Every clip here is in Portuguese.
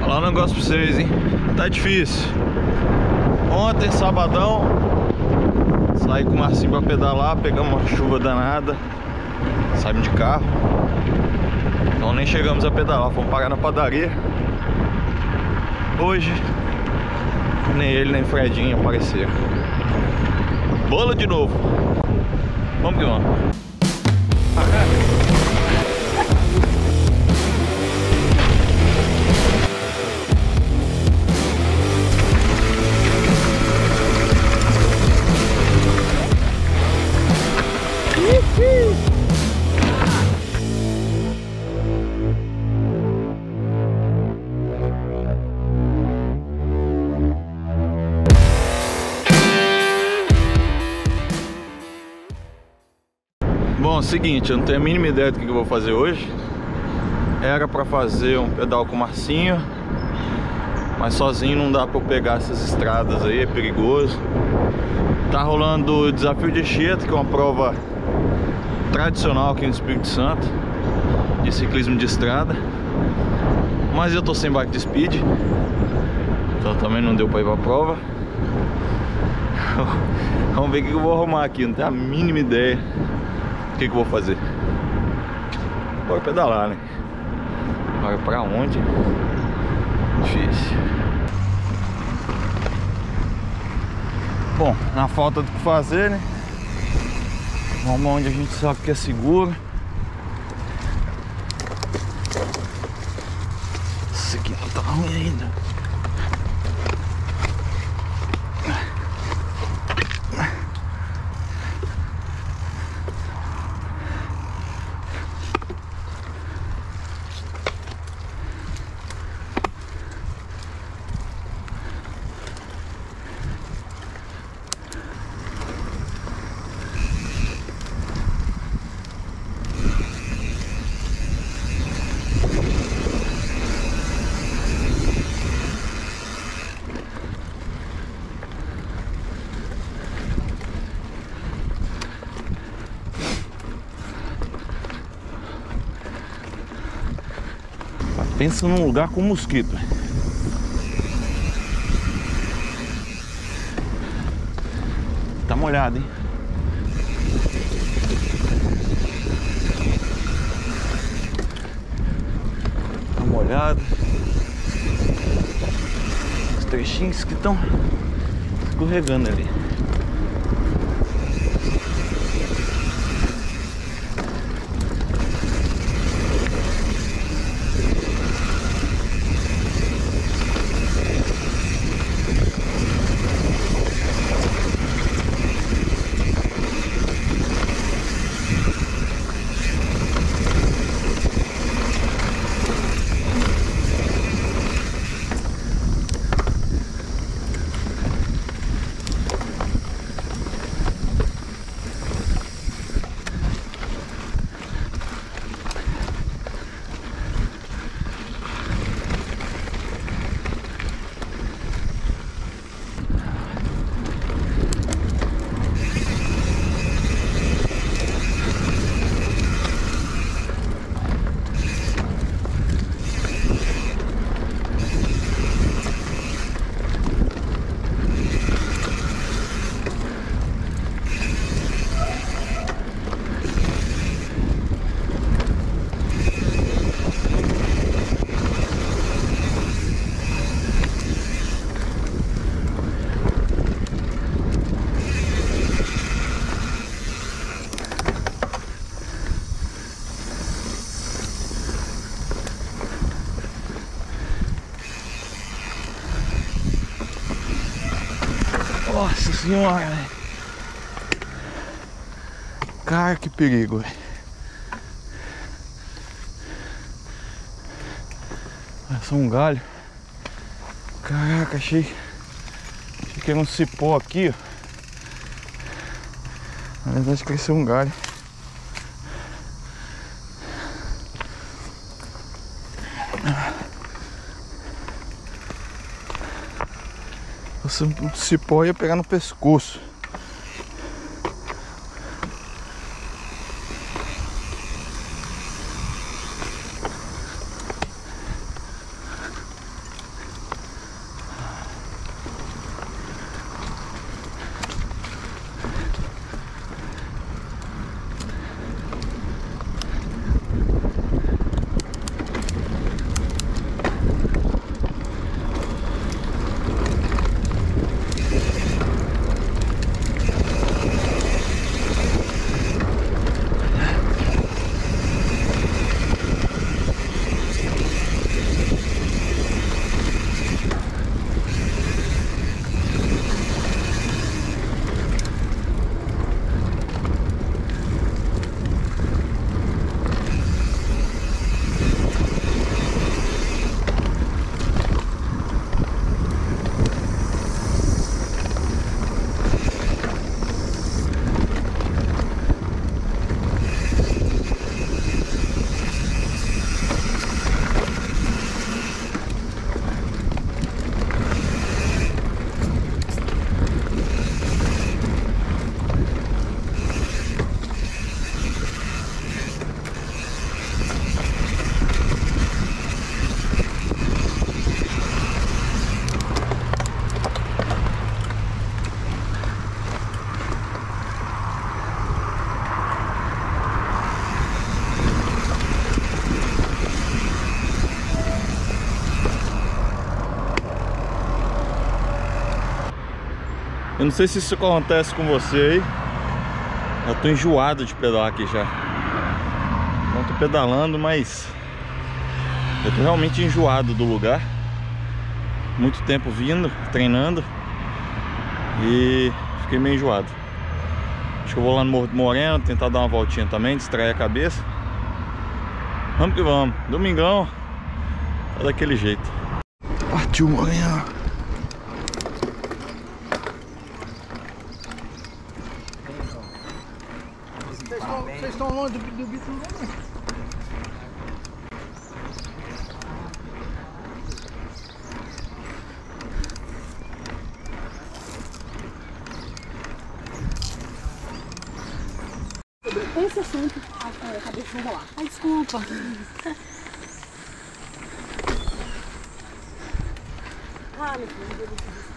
Falar um negócio pra vocês, hein? Tá difícil. Ontem, sabadão, saí com o Marcinho pra pedalar, pegamos uma chuva danada. Saímos de carro. Então nem chegamos a pedalar, fomos parar na padaria. Hoje, nem ele nem Fredinho apareceram. Bola de novo. Vamos que vamos. Seguinte, eu não tenho a mínima ideia do que eu vou fazer hoje. Era pra fazer um pedal com o Marcinho, mas sozinho não dá pra eu pegar essas estradas aí, é perigoso. Tá rolando o desafio de Chieta, que é uma prova tradicional aqui no Espírito Santo, de ciclismo de estrada. Mas eu tô sem bike de speed, então também não deu pra ir pra prova. Vamos ver o que eu vou arrumar aqui, não tenho a mínima ideia o que, que eu vou fazer. Bora pedalar, né? Agora pra onde? Difícil. Bom, na falta do que fazer, né? Vamos onde a gente sabe que é seguro. Isso aqui não tá ruim ainda. Pensa num lugar com mosquito. Tá molhado, hein? Tá molhado. Os trechinhos que estão escorregando ali. Senhora, velho. Cara, que perigo, velho. É só um galho. Caraca, achei. Achei que era um cipó aqui, ó. Na verdade, cresceu um galho. Se um cipó ia pegar no pescoço. Eu não sei se isso acontece com você aí. Eu tô enjoado de pedalar aqui já. Não tô pedalando, mas eu tô realmente enjoado do lugar. Muito tempo vindo, treinando. E fiquei meio enjoado. Acho que eu vou lá no Morro Moreno, tentar dar uma voltinha também, distrair a cabeça. Vamos que vamos. Domingão, tá daquele jeito. Partiu Moreno. Vocês estão longe do, do bicho, não? Esse assunto, a, a cabeça não rolar. Ai, desculpa. Ah, meu filho,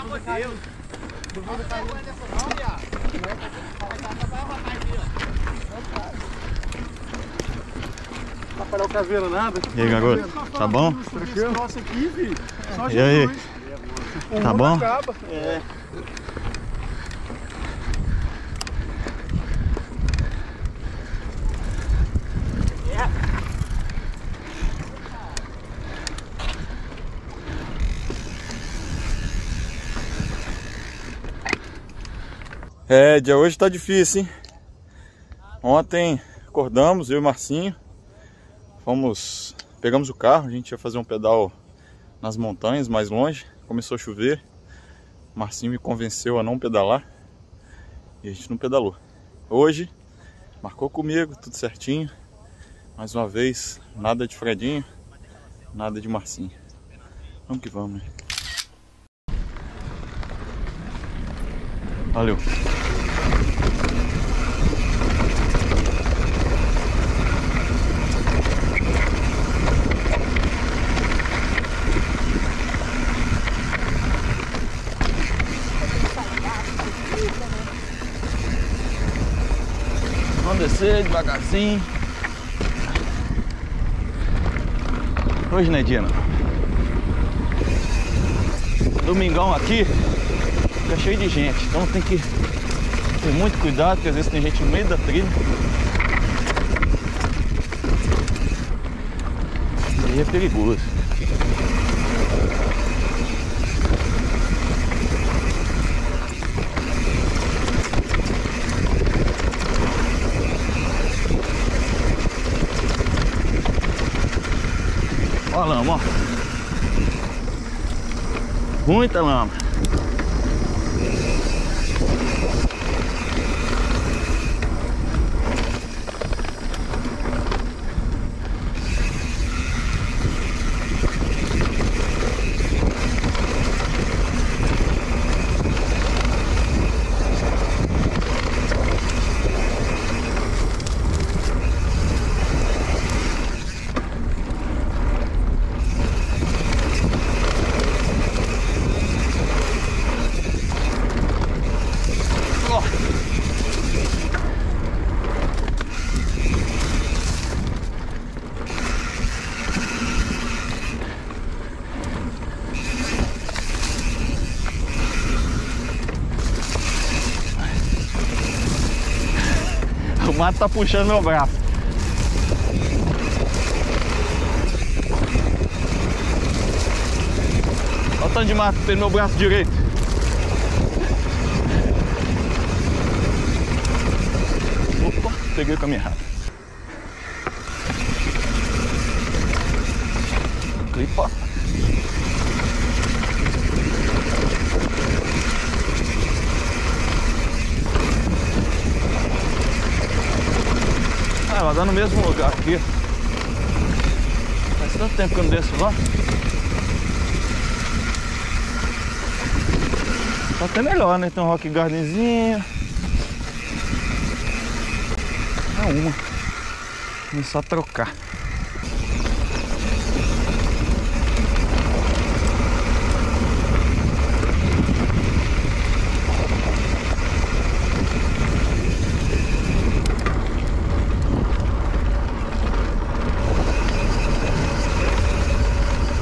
amor de Deus. Vai o caveiro nada. E aí, garoto? Tá bom? Tranquilo? E aí? Tá bom? Acaba. É. É, dia hoje tá difícil, hein? Ontem acordamos, eu e Marcinho. Fomos. Pegamos o carro, a gente ia fazer um pedal nas montanhas mais longe. Começou a chover. Marcinho me convenceu a não pedalar. E a gente não pedalou. Hoje, marcou comigo, tudo certinho. Mais uma vez, nada de Fredinho, nada de Marcinho. Vamos que vamos, né? Valeu. Vamos descer devagarzinho. Hoje, né, Dina? Domingão aqui fica cheio de gente, então tem que ter muito cuidado, porque às vezes tem gente no meio da trilha. E é perigoso. Ó a lama, ó. Muita lama. Thank you. Mato tá puxando meu braço. Olha o tanto de mato que tem no meu braço direito. Opa, peguei o caminho errado. Clipa. Ah, ela dá no mesmo lugar aqui. Faz tanto tempo que eu não desço lá. Tá até melhor, né? Tem um rock gardenzinho. É uma. Começar a trocar.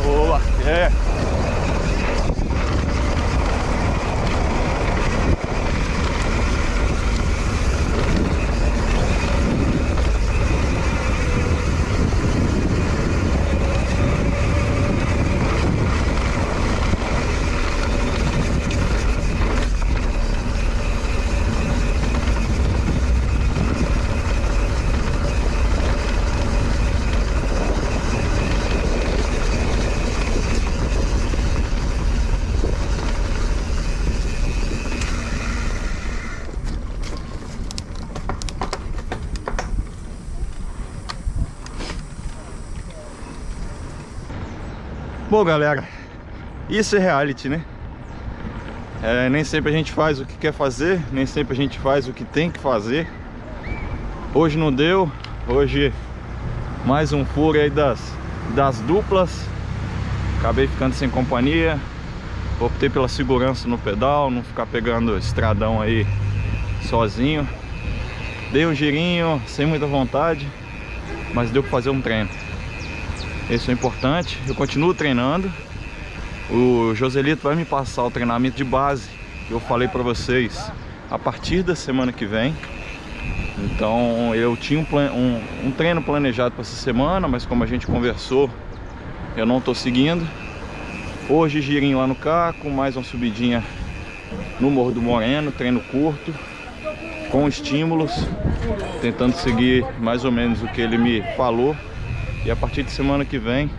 Boa, é. Bom, galera, isso é reality, né? É, nem sempre a gente faz o que quer fazer, nem sempre a gente faz o que tem que fazer. Hoje não deu, hoje mais um furo aí das, das duplas. Acabei ficando sem companhia. Optei pela segurança no pedal, não ficar pegando estradão aí sozinho. Dei um girinho sem muita vontade, mas deu para fazer um treino. Isso é importante. Eu continuo treinando. O Joselito vai me passar o treinamento de base que eu falei para vocês a partir da semana que vem. Então eu tinha um, um, um treino planejado para essa semana, mas como a gente conversou, eu não estou seguindo. Hoje girinho lá no Caco, mais uma subidinha no Morro do Moreno, treino curto, com estímulos, tentando seguir mais ou menos o que ele me falou. E a partir de semana que vem,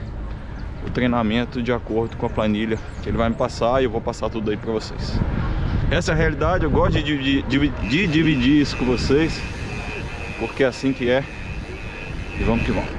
o treinamento de acordo com a planilha que ele vai me passar e eu vou passar tudo aí para vocês. Essa é a realidade, eu gosto de dividir, de dividir isso com vocês, porque é assim que é. E vamos que vamos.